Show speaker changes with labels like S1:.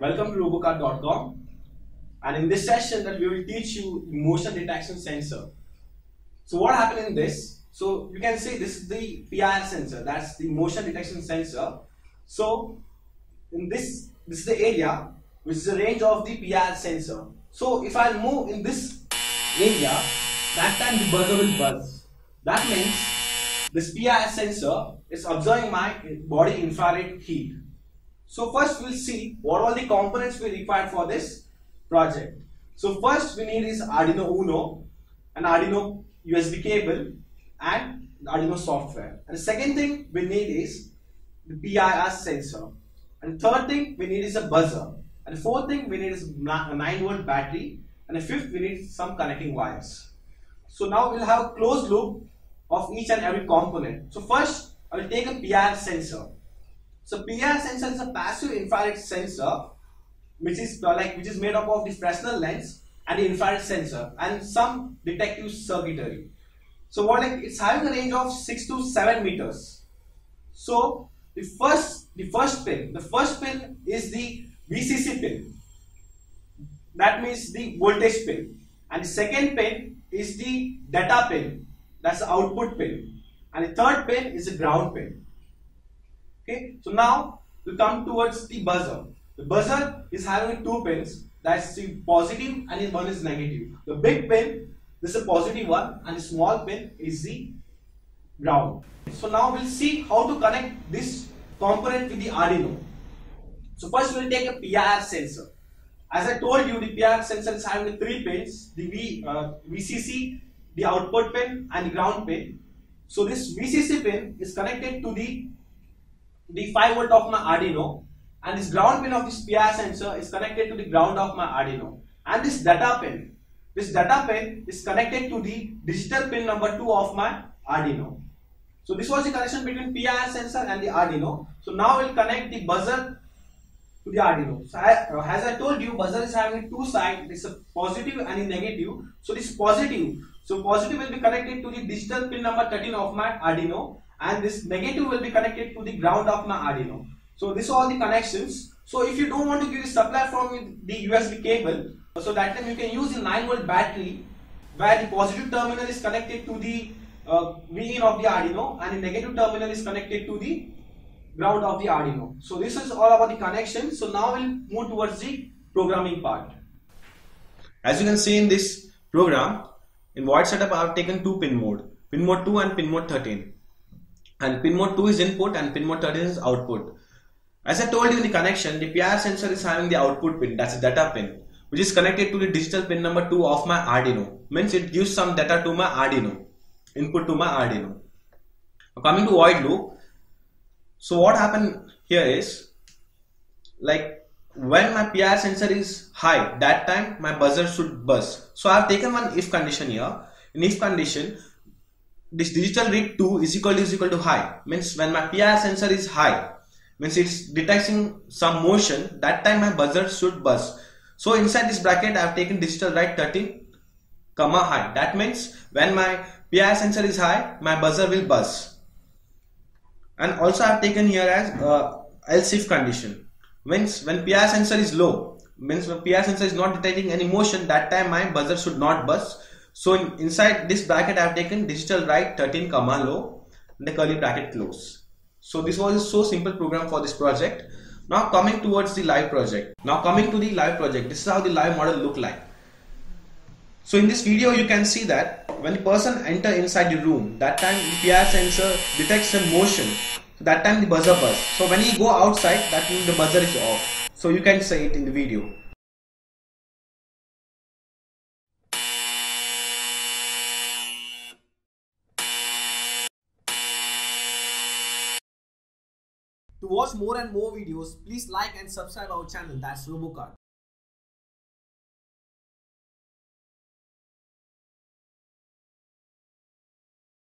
S1: Welcome to robokart.com and in this session that we will teach you motion detection sensor. So what happened in this? So you can see this is the PIR sensor that's the motion detection sensor. So in this this is the area which is the range of the PIR sensor. So if I move in this area that time the buzzer will buzz. That means this PIR sensor is observing my body infrared heat. So first we'll see what all the components we require for this project. So first we need is Arduino Uno, an Arduino USB cable and Arduino software. And the second thing we need is the PIR sensor. And third thing we need is a buzzer. And the fourth thing we need is a 9 volt battery. And the fifth we need some connecting wires. So now we'll have a closed loop of each and every component. So first I will take a PIR sensor. So PIR sensor is a passive infrared sensor which is uh, like which is made up of the Fresnel lens and the infrared sensor and some detective circuitry. So what like it's having a range of 6 to 7 meters. So the first the first pin, the first pin is the VCC pin. That means the voltage pin. And the second pin is the data pin. That's the output pin. And the third pin is the ground pin. Okay, so now we come towards the buzzer. The buzzer is having two pins. That's the positive and one is negative. The big pin, this is a positive one, and the small pin is the ground. So now we'll see how to connect this component with the Arduino. So first we'll take a PIR sensor. As I told you, the PIR sensor is having three pins: the v, uh, VCC, the output pin, and the ground pin. So this VCC pin is connected to the the 5 volt of my Arduino and this ground pin of this PIR sensor is connected to the ground of my Arduino. And this data pin this data pin is connected to the digital pin number 2 of my Arduino. So this was the connection between PIR sensor and the Arduino. So now we'll connect the buzzer to the Arduino. So I, as I told you buzzer is having two sides. It's a positive and a negative. So this positive. So positive will be connected to the digital pin number 13 of my Arduino and this negative will be connected to the ground of my Arduino. So this are all the connections. So if you don't want to give the supply from the USB cable, so that time you can use the 9 volt battery where the positive terminal is connected to the uh, Vin of the Arduino and the negative terminal is connected to the ground of the Arduino. So this is all about the connection. So now we'll move towards the programming part.
S2: As you can see in this program, in void setup I have taken two pin mode, pin mode 2 and pin mode 13 and pin mode 2 is input and pin mode 13 is output. As I told you in the connection, the PIR sensor is having the output pin, that's the data pin, which is connected to the digital pin number 2 of my Arduino. Means it gives some data to my Arduino, input to my Arduino. Now coming to void loop, so what happened here is, like when my PIR sensor is high, that time my buzzer should buzz. So I have taken one if condition here. In if condition, this digital read 2 is equal to is equal to high. Means when my PIR sensor is high means it's detecting some motion that time my buzzer should buzz. So inside this bracket I have taken digital write 13 comma high. That means when my PIR sensor is high my buzzer will buzz. And also I have taken here as uh, else if condition. Means when PIR sensor is low means when PIR sensor is not detecting any motion that time my buzzer should not buzz so in, inside this bracket I have taken digital write 13 comma low the curly bracket close. So this was a so simple program for this project. Now coming towards the live project. Now coming to the live project. This is how the live model look like. So in this video you can see that when the person enter inside the room that time the PIR sensor detects a motion. That time the buzzer buzz. So when he go outside that means the buzzer is off. So you can say it in the video.
S1: To watch more and more videos, please like and subscribe our channel that's Robokart.